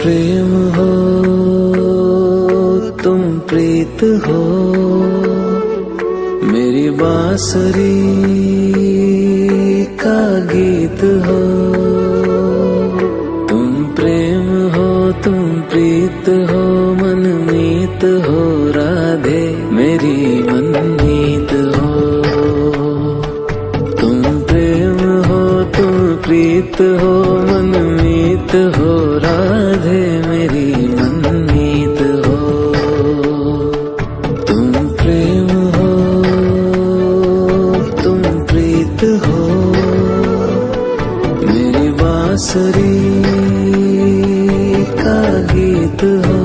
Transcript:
प्रेम हो, तुम प्रीत हो। मेरी बांसुरी का गीत हो। तुम प्रेम हो, तुम प्रीत हो मनमीत हो, राधे मेरी मनमीत हो। तुम प्रेम हो, तुम प्रीत हो मनमीत हो। भेंट हो मेरी बांसुरी का गीत हो।